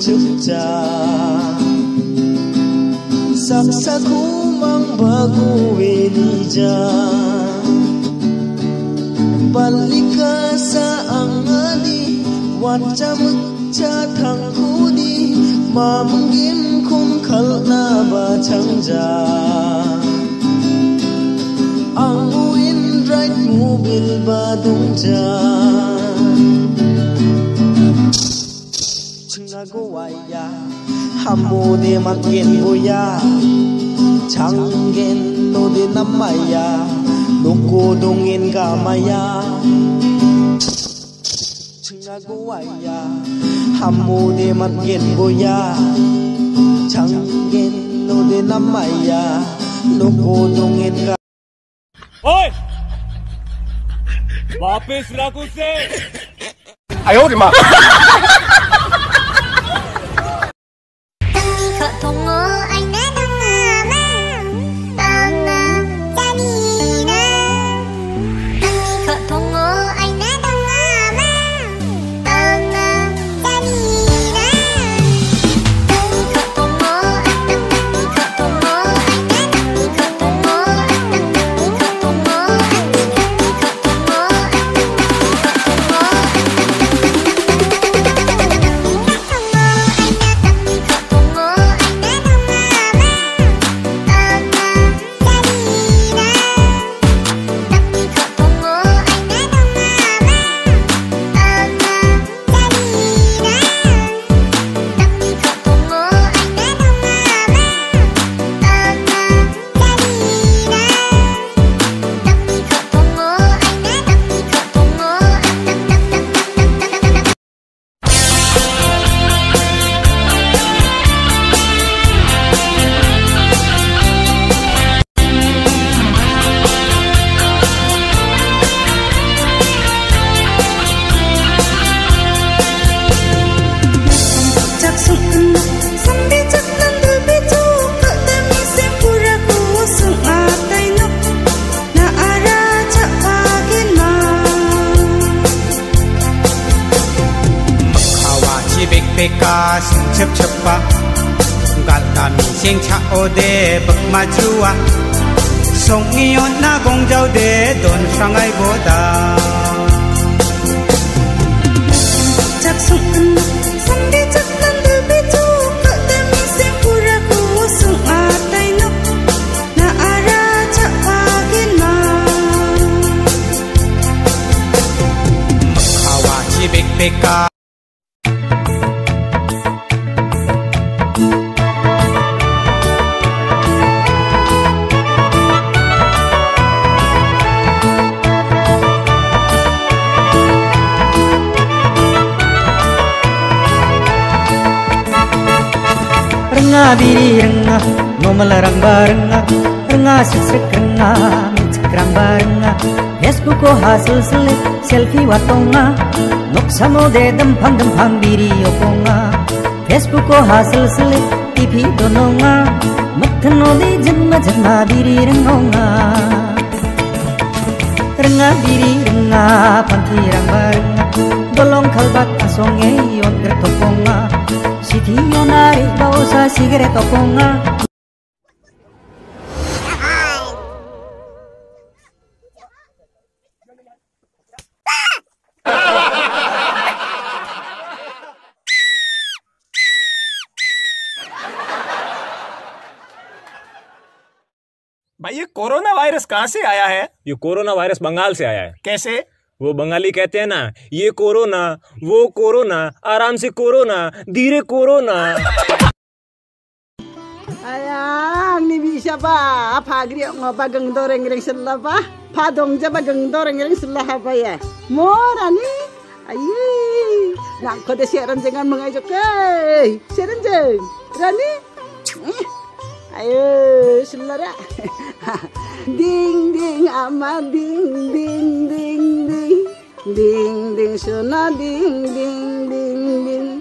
chúc cha sắc sắc khu mang bagu về đi cha balika sa ang ali wat cha mức cha thằng khu đi. Mà mong kiếm khung khal na ba chẳng cha ang uin right mu bil ba guwaya hamude makin buya changen lo de namaya nuku dungin gamaya chinga guwaya hamude makin buya changen lo de namaya nuku dungin gamaya Oi! वापस रख उसे आयो रे मां pe ka sing chep chepa gata mi sing cha o de bak ma chua à. song ni on na gong jau de don sang ai bo da chắc sung an sang de chắc nan de be chu ka de mi sing pura ku sung a tai no na ara cha pa gen ma. Kawa chi bek रंगा, बिरी रंगा नोमल रंगा रंगा रंगा सिसक रंगा मिचक रंगा रंगा। फेसबुक को हासिल सिले सेल्फी वातोंगा नुक्सा मोदे दम फंग दम फंग बिरी ओपोंगा फेसबुक को हासिल सिले टीवी दोनोंगा मुक्त नोदी जन्म, जन्मा, बिरी रंगोंगा। रंगा, बिरी रंगा पंथी रंगा रंगा। दोलों खलबात असोंगे योग्र तोपोंगा भाई ये कोरोना वायरस कहाँ से आया है? ये कोरोना वायरस बंगाल से आया है। कैसे? वो बंगाली कहते हैं ना ये कोरोना वो कोरोना आराम से कोरोना धीरे corona Ayang ni bisa ba pagri ngo bageng doreng reng sella ba padong ja bageng doreng reng sella ba ya morani ayi nak ko de siaran jangan mengajo ke siaran jeng rani ayo sella ra ding ding ama ding ding ding ding ding ding shona ding ding ding ding